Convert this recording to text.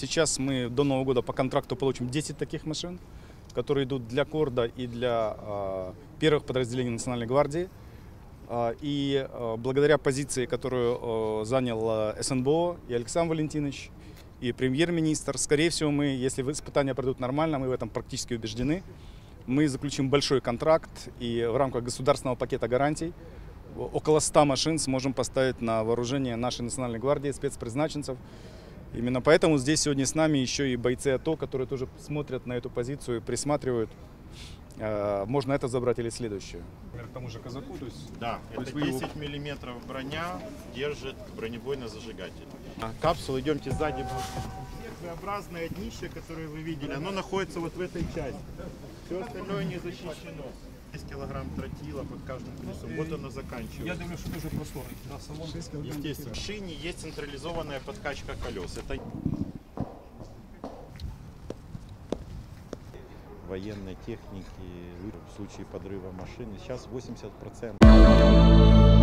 Сейчас мы до Нового года по контракту получим 10 таких машин, которые идут для Корда и для а, первых подразделений Национальной гвардии. А, И а, благодаря позиции, которую занял СНБО и Александр Валентинович, и премьер-министр, скорее всего, мы, если испытания пройдут нормально, мы в этом практически убеждены, мы заключим большой контракт и в рамках государственного пакета гарантий около 100 машин сможем поставить на вооружение нашей Национальной гвардии, спецпризначенцев. Именно поэтому здесь сегодня с нами еще и бойцы АТО, которые тоже смотрят на эту позицию и присматривают, э, можно это забрать или следующее. К тому же казаку, то есть Да, То есть это вы его- 10 миллиметров броня держит бронебойный зажигатель. Капсула, идемте сзади. V-образное днище, которое вы видели, оно находится вот в этой части. Все остальное не защищено. 10 килограмм тротила под каждым колесом. Вот оно Я заканчивается. думаю, что дуже просторний. Да, салон. Естественно. В шине есть централизованная подкачка колес. Это военной техники в случае подрыва машины. Сейчас 80%